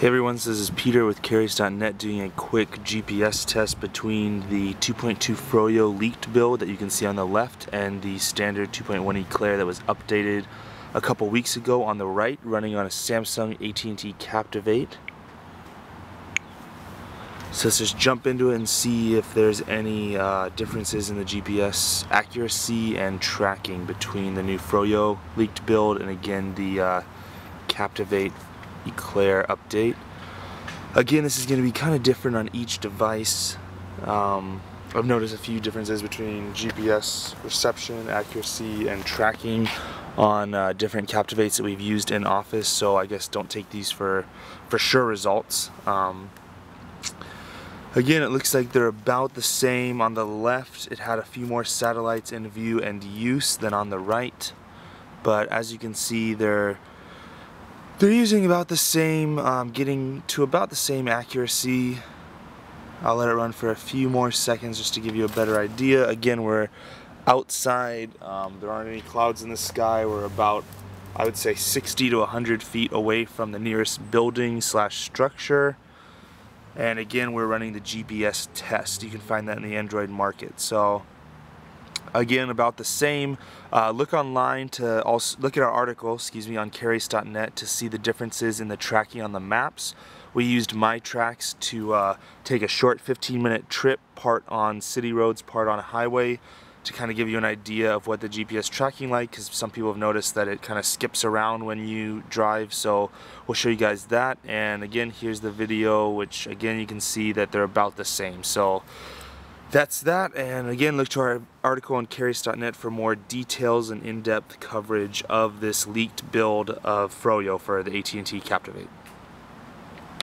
Hey everyone, this is Peter with CareAce.net doing a quick GPS test between the 2.2 Froyo leaked build that you can see on the left and the standard 2.1 Eclair that was updated a couple weeks ago on the right running on a Samsung AT&T Captivate. So let's just jump into it and see if there's any uh, differences in the GPS accuracy and tracking between the new Froyo leaked build and again the uh, Captivate Eclair update. Again, this is going to be kind of different on each device. Um, I've noticed a few differences between GPS reception, accuracy, and tracking on uh, different Captivates that we've used in office, so I guess don't take these for, for sure results. Um, again, it looks like they're about the same. On the left, it had a few more satellites in view and use than on the right, but as you can see, they're they're using about the same, um, getting to about the same accuracy. I'll let it run for a few more seconds just to give you a better idea. Again, we're outside. Um, there aren't any clouds in the sky. We're about, I would say, 60 to 100 feet away from the nearest building slash structure. And again, we're running the GPS test. You can find that in the Android market. So again about the same. Uh, look online to also look at our article excuse me on careace.net to see the differences in the tracking on the maps. We used My Tracks to uh, take a short 15 minute trip part on city roads part on a highway to kind of give you an idea of what the GPS tracking like because some people have noticed that it kind of skips around when you drive so we'll show you guys that. And again here's the video which again you can see that they're about the same. So that's that and again look to our article on careace.net for more details and in-depth coverage of this leaked build of Froyo for the AT&T Captivate.